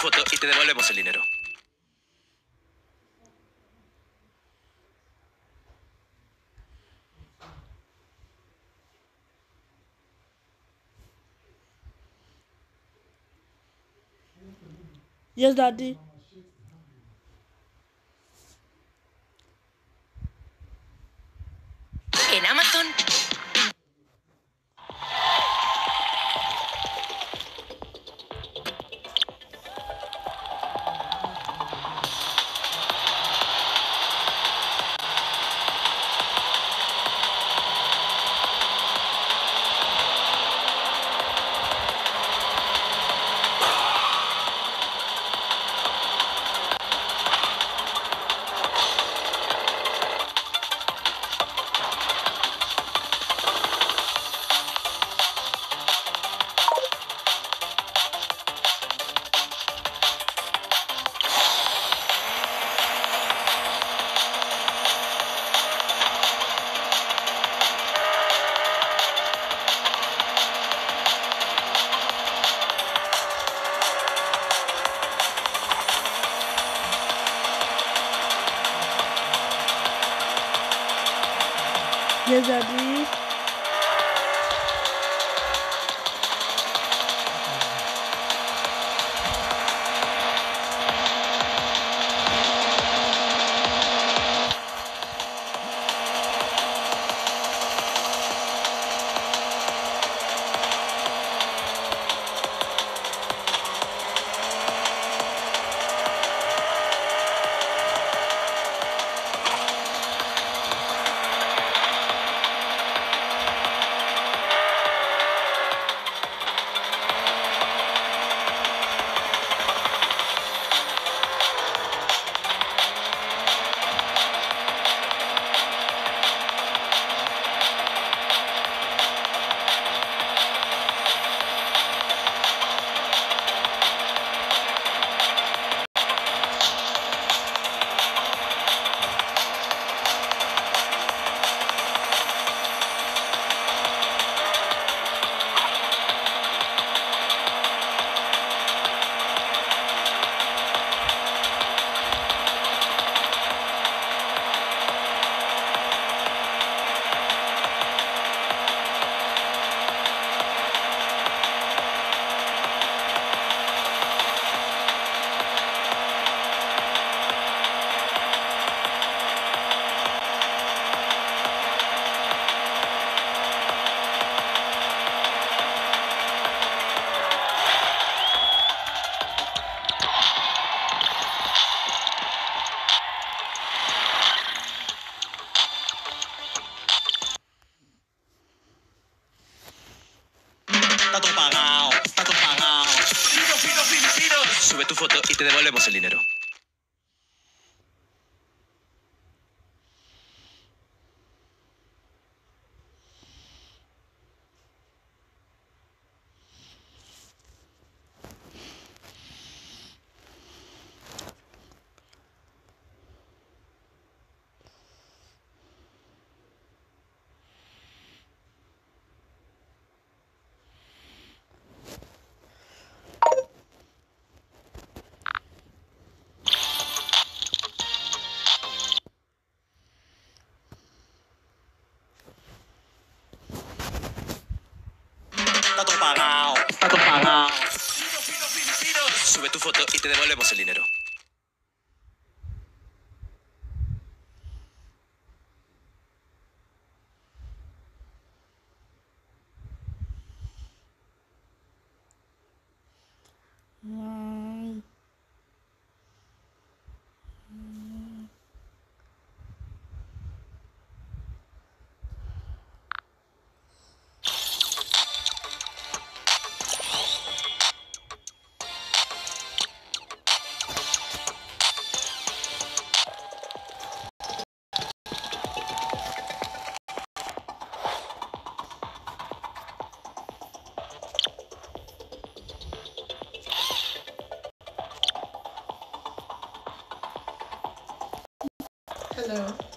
foto y te devolvemos el dinero. Yes, Daddy. foto y te devolvemos el dinero. Hello.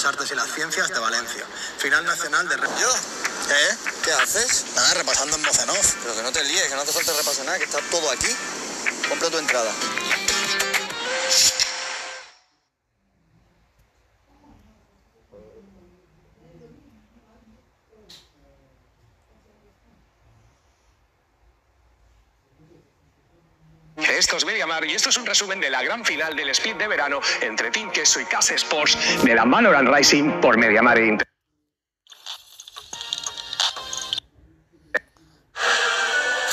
Las Artes y las Ciencias de Valencia. Final nacional de. ¿Yo? ¿Eh? ¿Qué haces? Nada, repasando en voz en off. Pero que no te líes, que no hace falta repasar nada, que está todo aquí. Compra tu entrada. Mediamar y esto es un resumen de la gran final del Speed de verano entre Team Queso y Case Sports de la Valorant Rising por Mediamar e Inter.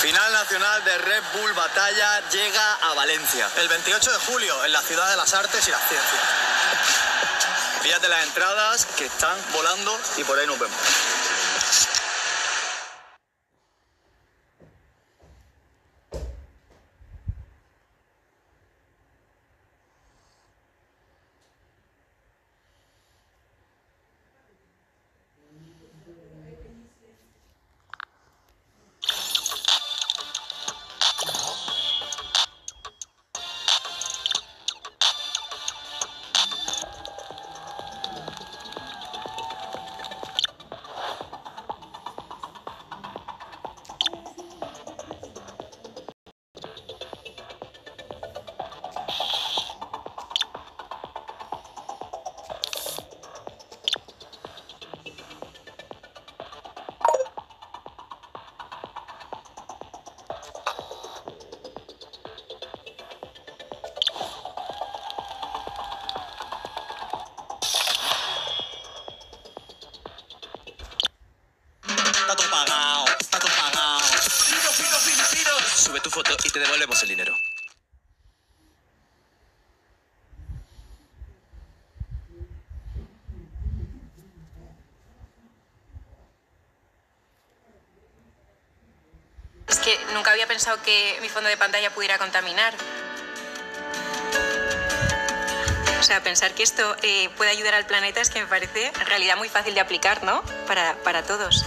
Final nacional de Red Bull Batalla llega a Valencia. El 28 de julio, en la Ciudad de las Artes y las Ciencias. Fíjate las entradas que están volando y por ahí nos vemos. Devolvemos el dinero. Es que nunca había pensado que mi fondo de pantalla pudiera contaminar. O sea, pensar que esto eh, puede ayudar al planeta es que me parece en realidad muy fácil de aplicar, ¿no? Para, para todos.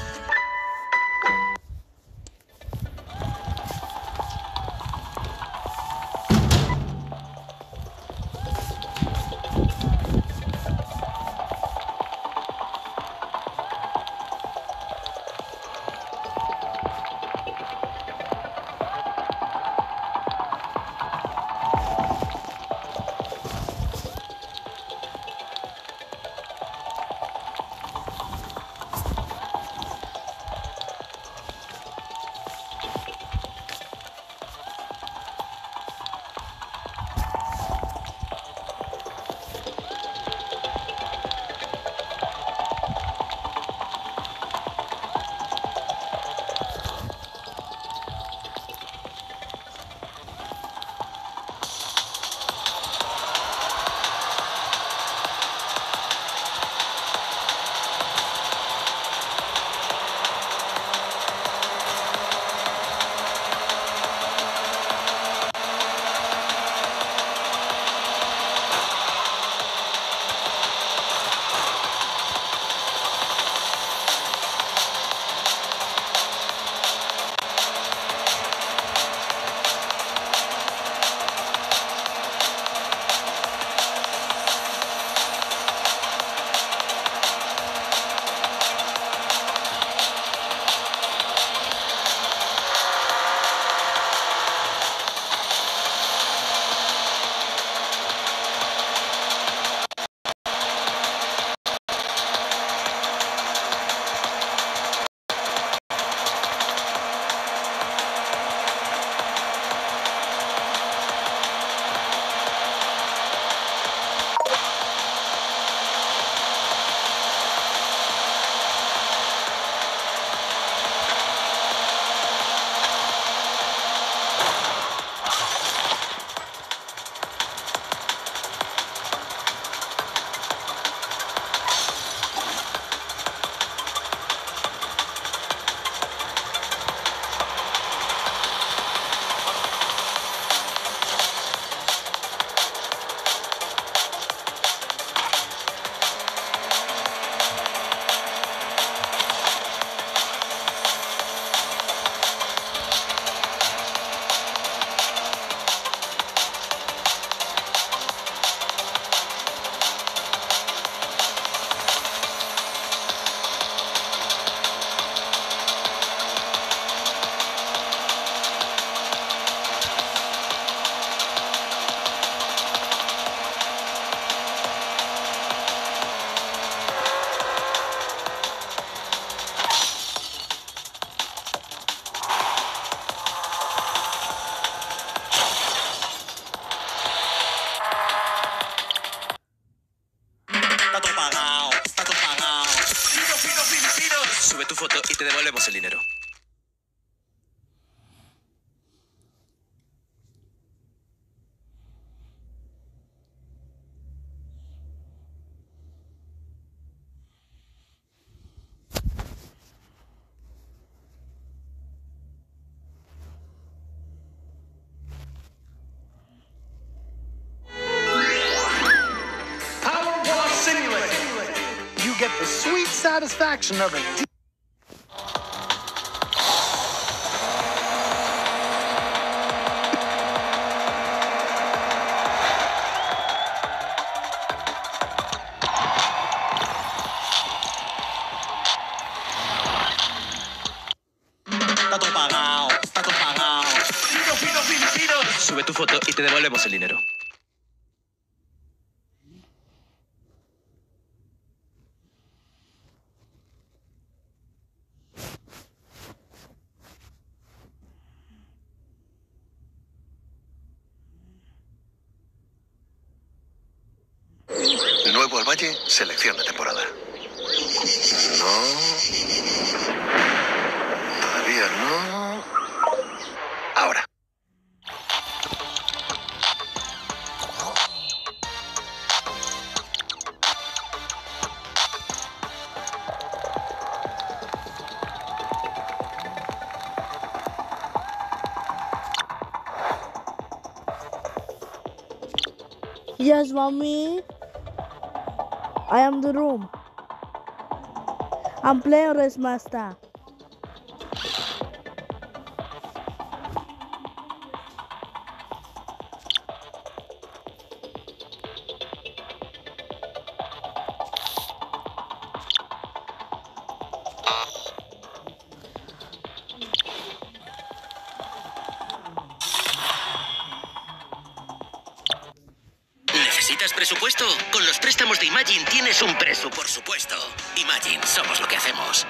Fino, fino, fino. Sube tu foto y te devolvemos el dinero. Selección de temporada. No. Todavía no. Ahora. Yes, mommy. I am the room. I'm playing Race Master. Presupuesto? Con los préstamos de Imagine tienes un presu, por supuesto. Imagine, somos lo que hacemos.